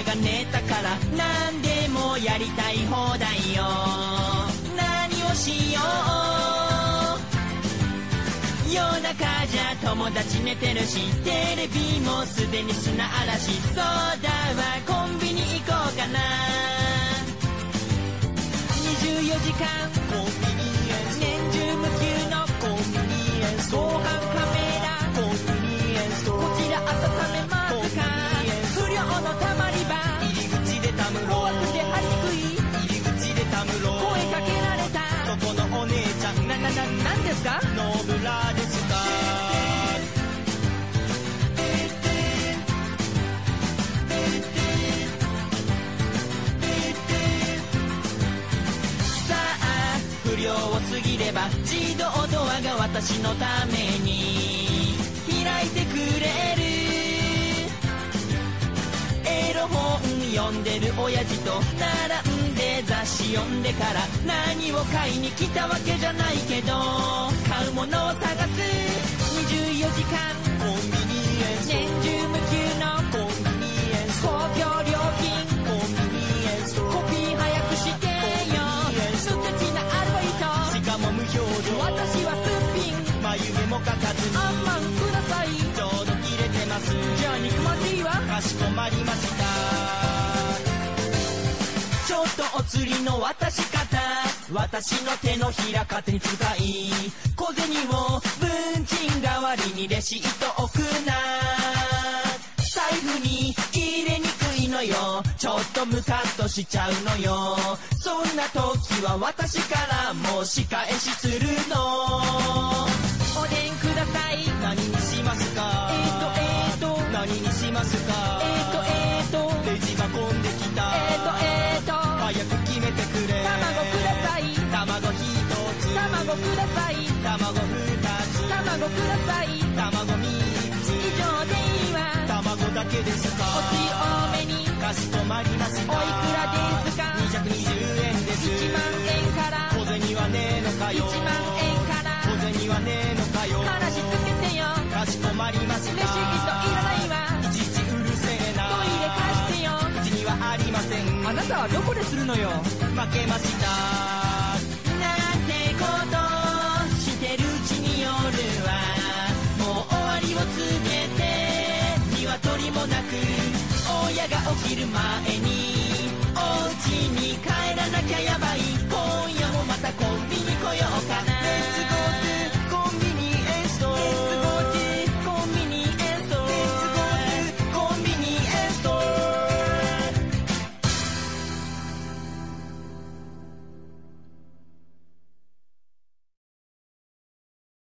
親が寝たから何でもやりたい放題よ。何をしよう。夜中じゃ友達寝てるしテレビもすでに砂嵐。そうだわコンビニ行こうかな。24時間コンビニ秒を過ぎれば自動ドアが私のために開いてくれる。エロ本読んでる親父と並んで雑誌読んでから何を買いに来たわけじゃないけどぴん眉毛もかかずにあんまんくださいちょうど切れてますじゃあ肉まんでいいわかしこまりましたちょっとお釣りの渡し方私の手のひら勝手に使い小銭を文鎮代わりにレシート置くな。財布に入れにくいのよ。ちょっとムカッとしちゃうのよ。そんな時は私からも仕返しするの。にしますかえーとえーとレジが混んできた。えーとえーと。早く決めてくれ。卵ください。卵一つ。卵ください。卵二つ。卵ください。卵三つ。以上でいいわ。卵だけですか。おつゆ多めに。かしこまりましたあなたはどこでするのよ？負けました。なんてことしてるうちに夜は。もう終わりを告げて鶏もなく親が起きる前にお家に帰らなきゃやばい。